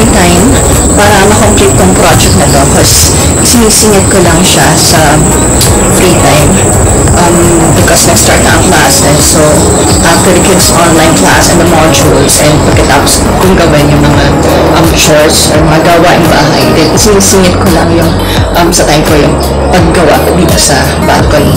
me time para ma-complete tong project na to kasi sinisingit ko lang siya sa free time um, because nag-start na ang classes. So, after the kids' online class and the modules and pagkatapos kung gawin yung mga um, chores or mga gawaing bahay, then sinisingit ko lang yung um, sa time ko yung paggawa dito sa balcony.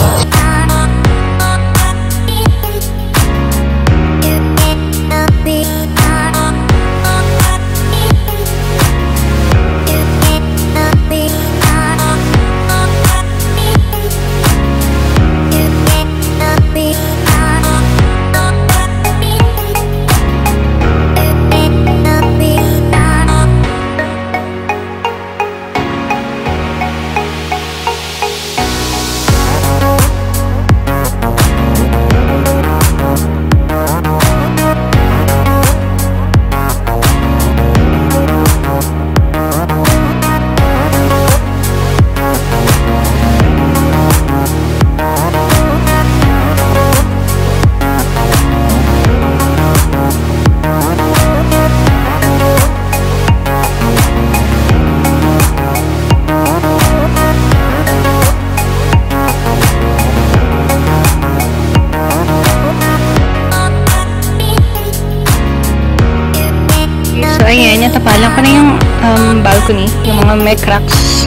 Natapalan ko na yung um, balcony, yung mga may cracks.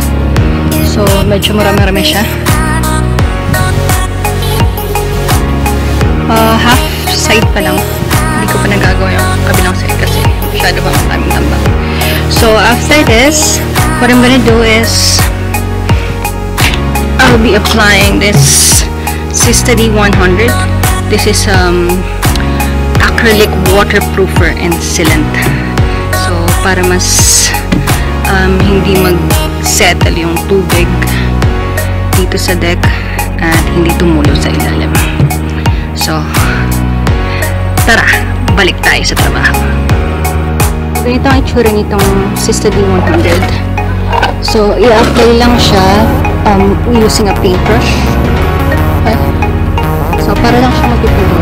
So, medyo marami-rami siya. Uh, half side pa lang. Hindi ko pa nagagawa yung kabilang side kasi masyado pa ang aming tambak. So, after this, what I'm gonna do is I'll be applying this Sistedy 100. This is um, acrylic waterproofer and sealant. Para mas um, hindi mag-settle yung tubig dito sa deck at hindi tumulo sa ilalim. So, tara, balik tayo sa trabaho. Ganito ang itsura nitong Sistedy 100. So, i-apply lang siya um, using a paintbrush. Okay. So, para lang siya magpipintura.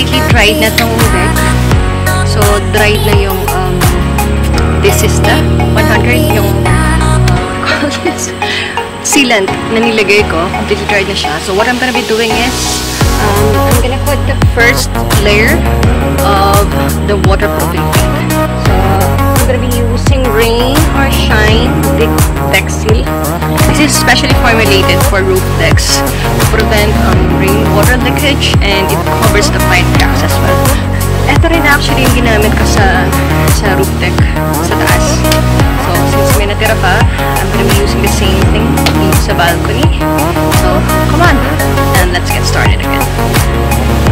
Completely dried na tong deck, so dried na yung um, this is the 100 yung sealant na nilagay ko. Completely dried na siya. So what I'm gonna be doing is um, I'm gonna put the first layer of the waterproofing paint. So I'm gonna be using Rain or Shine Thick Textile. This is specially formulated for roof decks to prevent um, rainwater leakage and it covers the pipe cracks as well. Ito rin actually yung ginamit ko sa sa roof deck sa taas. So, since may natira pa, I'm gonna be using the same thing sa balcony. So, come on, and let's get started again.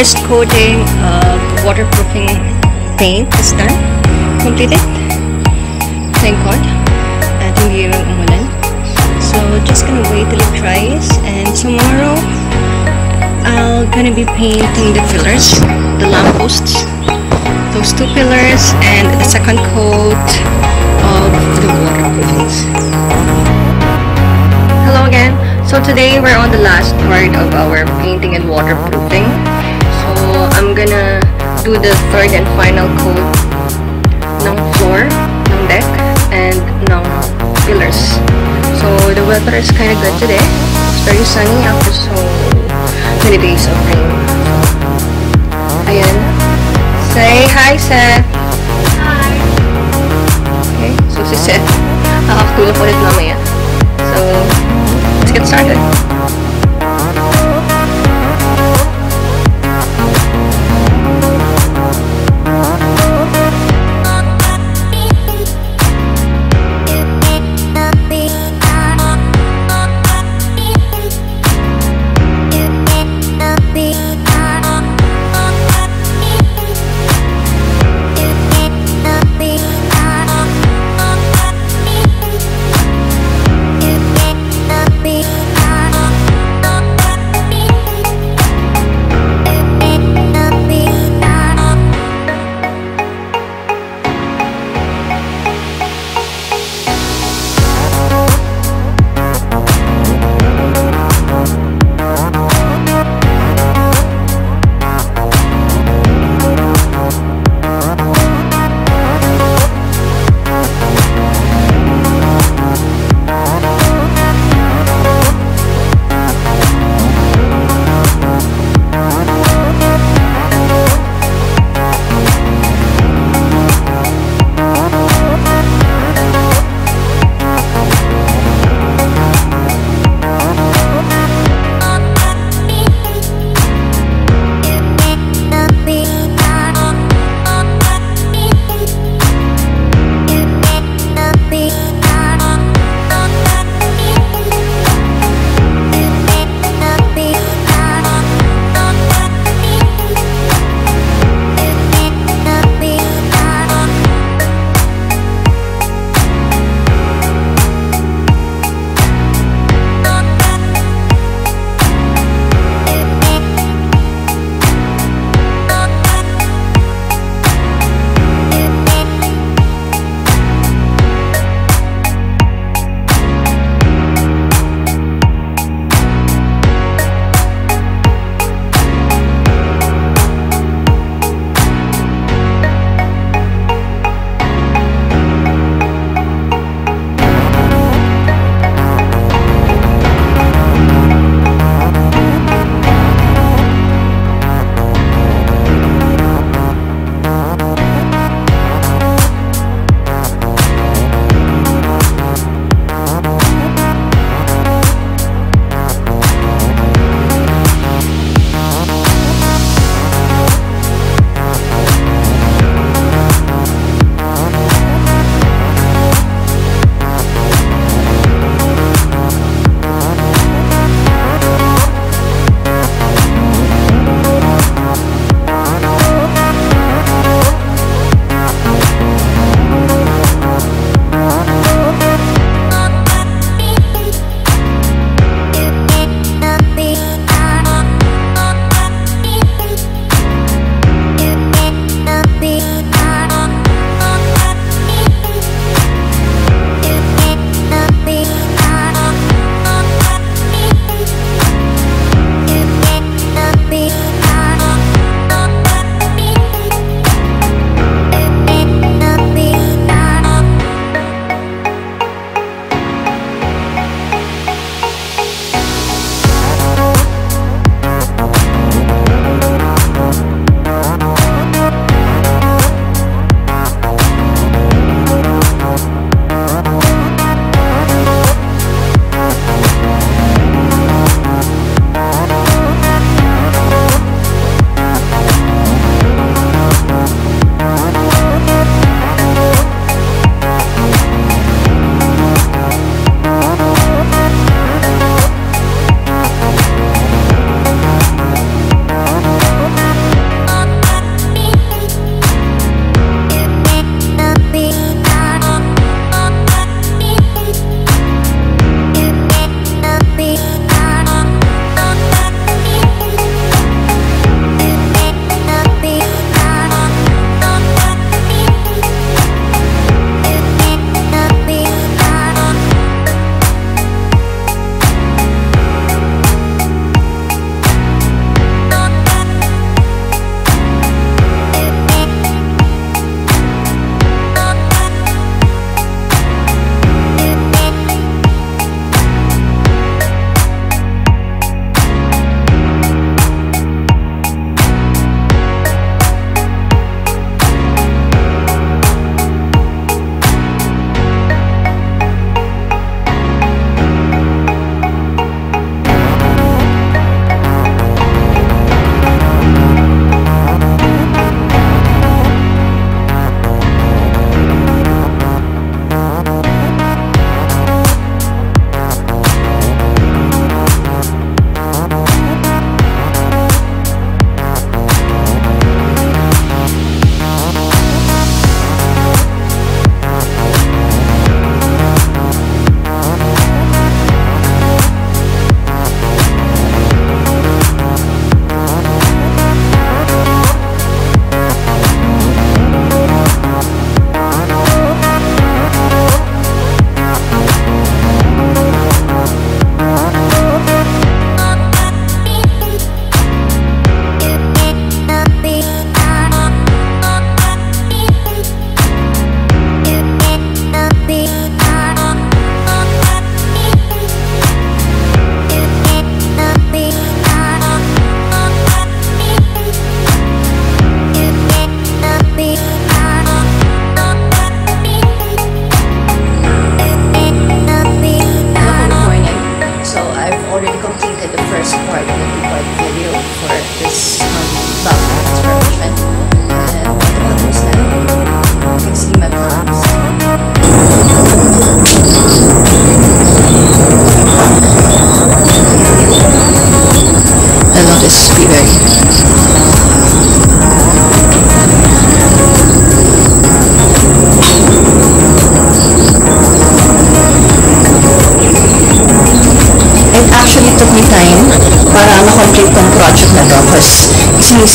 First coating of uh, waterproofing paint is done. Completed. Thank God. Hindi rin umulan. So, just gonna wait till it dries. And tomorrow, I'm gonna be painting the pillars, the lampposts. Those two pillars and the second coat of the waterproofings. Hello again. So today we're on the last part of our painting and waterproofing. I'm gonna do the third and final coat ng floor, ng deck, and ng pillars. So the weather is kind of good today. It's very sunny after so many days of rain. Ayan. Say hi, Seth. Hi. Okay, so si Seth. Nakakatulog ulit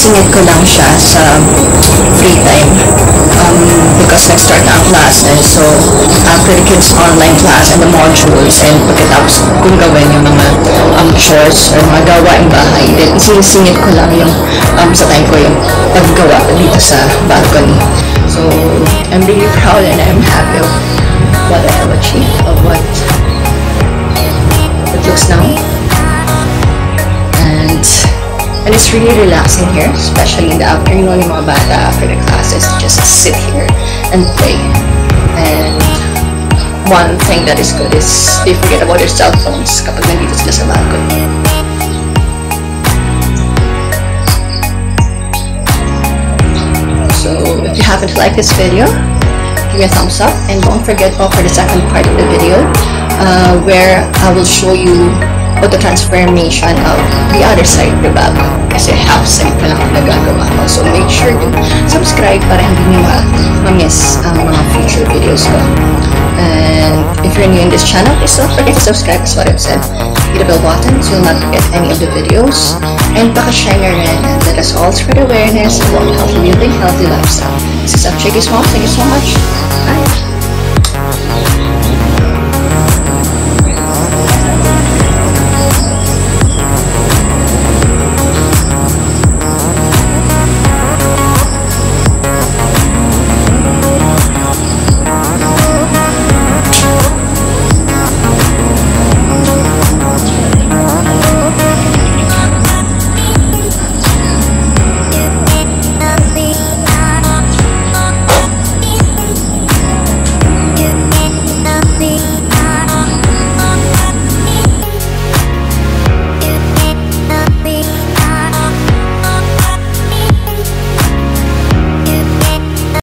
sinisingit ko lang siya sa free time um, because nag-start na ang classes so after the kids online class and the modules and pagkatapos kung gawin yung mga um, chores or mga gawaing bahay then sinisingit ko lang yung um, sa time ko yung paggawa dito sa balcony so I'm really proud and I'm happy of what I have achieved of what it looks now. And it's really relaxing here, especially in the afternoon, yung mga bata after the classes, just sit here and play. And one thing that is good is they forget about their cell phones kapag nandito sila sa balcony. So if you happen to like this video, me a thumbs up and don't forget po for the second part of the video uh, where I will show you what the transformation of the other side the bag kasi half side pa lang ang nagagawa ko. So make sure to subscribe para hindi nyo ma- ma-miss ang mga future videos ko. And if you're new in this channel, please don't forget to subscribe as what I've said. Hit the bell button so you'll not forget any of the videos. And baka-share na rin let us all spread awareness about healthy living, healthy lifestyle. This is Upshake Small. Thank you so much. Bye.